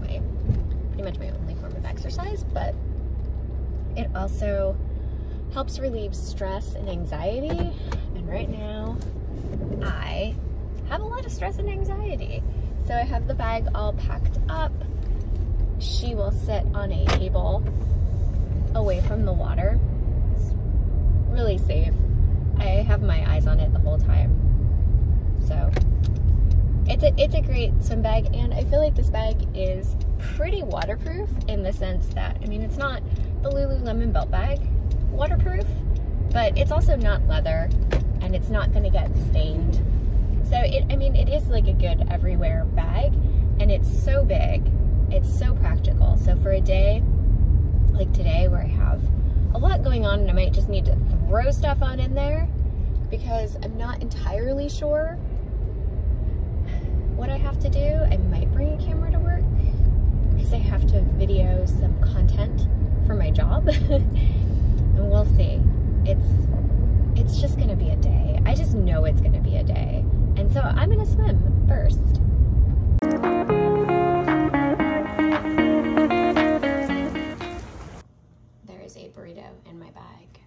my pretty much my only form of exercise, but it also helps relieve stress and anxiety. And right now, I have a lot of stress and anxiety. So I have the bag all packed up. She will sit on a table away from the water. It's really safe. I have my eyes on it the whole time. So it's a, it's a great swim bag and I feel like this bag is pretty waterproof in the sense that, I mean, it's not the Lululemon belt bag waterproof, but it's also not leather and it's not gonna get stained. So it, I mean, it is like a good everywhere bag and it's so big, it's so practical. So for a day like today where I have a lot going on and I might just need to throw stuff on in there because I'm not entirely sure what I have to do. I might bring a camera to work because I have to video some content for my job and we'll see. It's it's just gonna be a day. I just know it's gonna be a day. And so I'm gonna swim first. There is a burrito in my bag.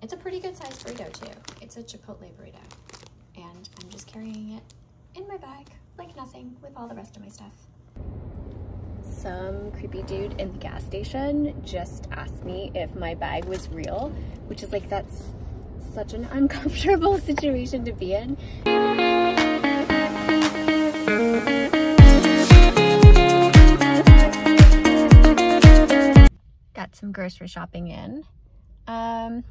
It's a pretty good sized burrito too. It's a Chipotle burrito. And I'm just carrying it in my bag like nothing with all the rest of my stuff. Some creepy dude in the gas station just asked me if my bag was real, which is like, that's such an uncomfortable situation to be in. Got some grocery shopping in. Um,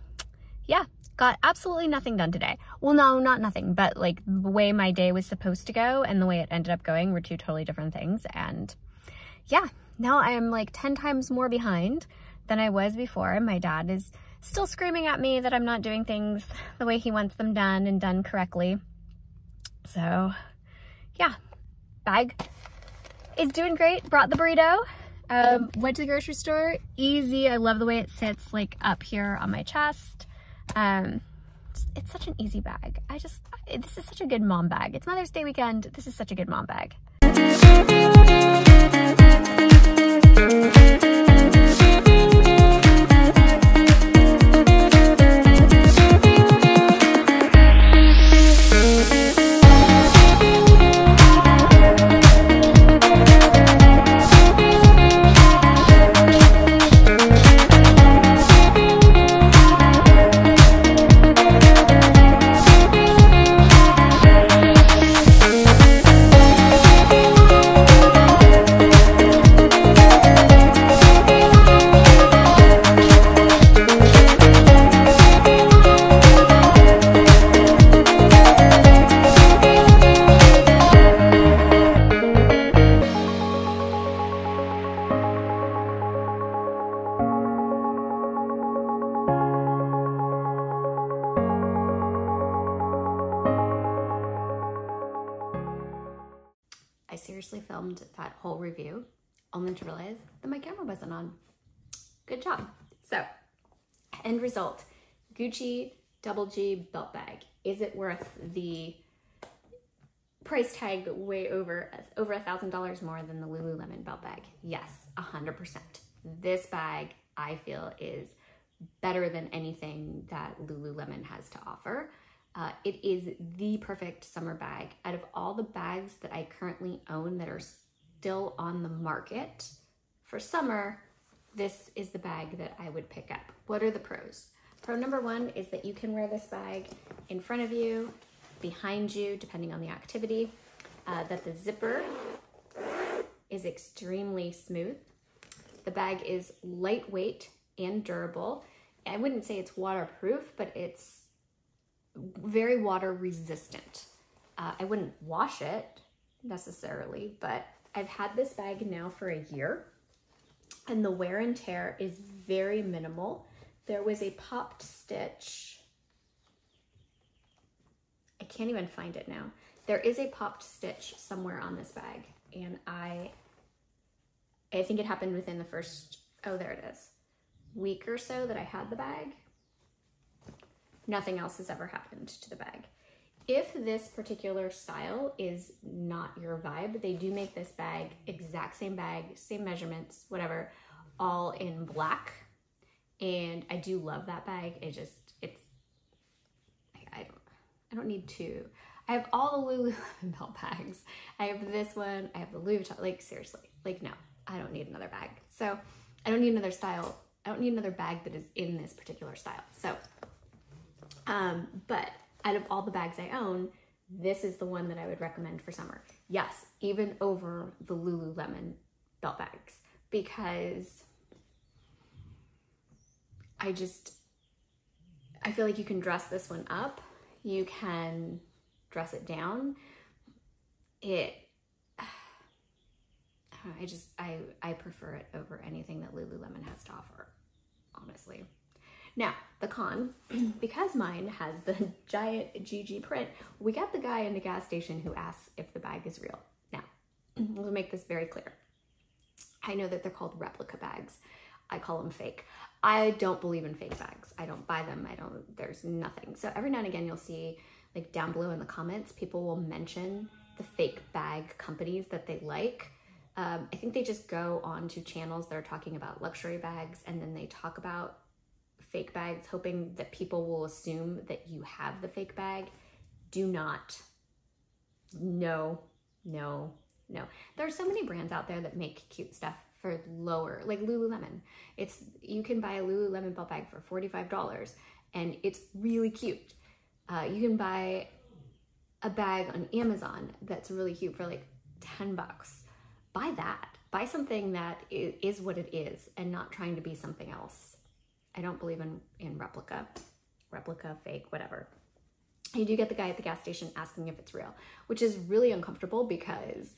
yeah, got absolutely nothing done today. Well, no, not nothing, but like the way my day was supposed to go and the way it ended up going were two totally different things. And yeah, now I am like 10 times more behind than I was before. And my dad is still screaming at me that I'm not doing things the way he wants them done and done correctly. So yeah, bag is doing great. Brought the burrito. Um, went to the grocery store. Easy. I love the way it sits like up here on my chest. Um, it's such an easy bag. I just, this is such a good mom bag. It's Mother's Day weekend. This is such a good mom bag. Seriously filmed that whole review only to realize that my camera wasn't on. Good job. So, end result, Gucci Double G belt bag. Is it worth the price tag way over over a thousand dollars more than the Lululemon belt bag? Yes, a hundred percent. This bag I feel is better than anything that Lululemon has to offer. Uh, it is the perfect summer bag. Out of all the bags that I currently own that are still on the market for summer, this is the bag that I would pick up. What are the pros? Pro number one is that you can wear this bag in front of you, behind you, depending on the activity, uh, that the zipper is extremely smooth. The bag is lightweight and durable. I wouldn't say it's waterproof, but it's very water resistant. Uh, I wouldn't wash it necessarily, but I've had this bag now for a year and the wear and tear is very minimal. There was a popped stitch. I can't even find it now. There is a popped stitch somewhere on this bag and I, I think it happened within the first, oh, there it is, week or so that I had the bag. Nothing else has ever happened to the bag. if this particular style is not your vibe, they do make this bag, exact same bag, same measurements, whatever, all in black. And I do love that bag. It just, it's, I, don't, I don't need two. I have all the Lululemon belt bags. I have this one, I have the Louis Vuitton, like seriously, like no, I don't need another bag. So I don't need another style. I don't need another bag that is in this particular style. So, um, but out of all the bags I own, this is the one that I would recommend for summer. Yes, even over the Lululemon belt bags because I just, I feel like you can dress this one up. You can dress it down. It, I just, I, I prefer it over anything that Lululemon has to offer, honestly. Now, the con, because mine has the giant GG print, we got the guy in the gas station who asks if the bag is real. Now, we'll make this very clear. I know that they're called replica bags. I call them fake. I don't believe in fake bags. I don't buy them. I don't, there's nothing. So every now and again, you'll see like down below in the comments, people will mention the fake bag companies that they like. Um, I think they just go on to channels that are talking about luxury bags and then they talk about fake bags, hoping that people will assume that you have the fake bag. Do not. No, no, no. There are so many brands out there that make cute stuff for lower, like Lululemon. It's you can buy a Lululemon belt bag for $45 and it's really cute. Uh, you can buy a bag on Amazon that's really cute for like 10 bucks. Buy that. Buy something that is what it is and not trying to be something else. I don't believe in, in replica, replica, fake, whatever. You do get the guy at the gas station asking if it's real, which is really uncomfortable because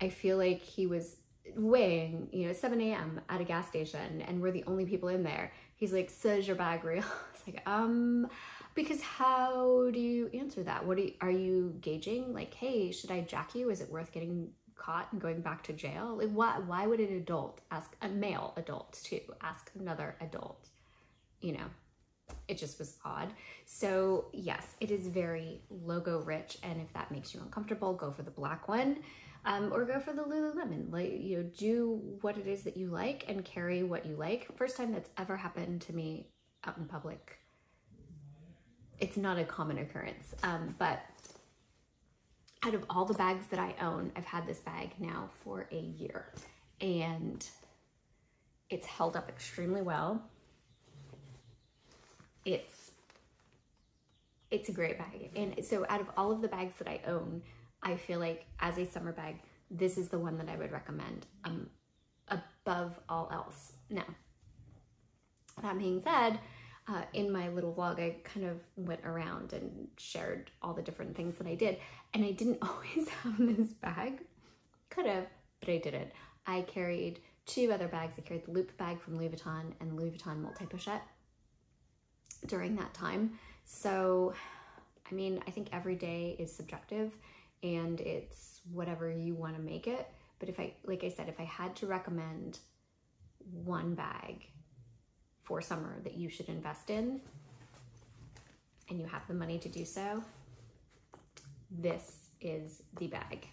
I feel like he was weighing, you know, 7 a.m. at a gas station and we're the only people in there. He's like, so is your bag real? It's like, um, because how do you answer that? What are you, are you gauging? Like, hey, should I jack you? Is it worth getting caught and going back to jail? Like, why, why would an adult ask, a male adult to ask another adult? You know, it just was odd. So yes, it is very logo rich. And if that makes you uncomfortable, go for the black one. Um, or go for the Lululemon. Like you know, do what it is that you like and carry what you like. First time that's ever happened to me out in public it's not a common occurrence. Um, but out of all the bags that I own, I've had this bag now for a year and it's held up extremely well. It's it's a great bag. And so out of all of the bags that I own, I feel like as a summer bag, this is the one that I would recommend um, above all else. Now, that being said, uh, in my little vlog, I kind of went around and shared all the different things that I did. And I didn't always have this bag. Could have, but I didn't. I carried two other bags. I carried the Loop bag from Louis Vuitton and Louis Vuitton multi-pochette during that time. So, I mean, I think every day is subjective and it's whatever you want to make it. But if I, like I said, if I had to recommend one bag for summer that you should invest in and you have the money to do so, this is the bag.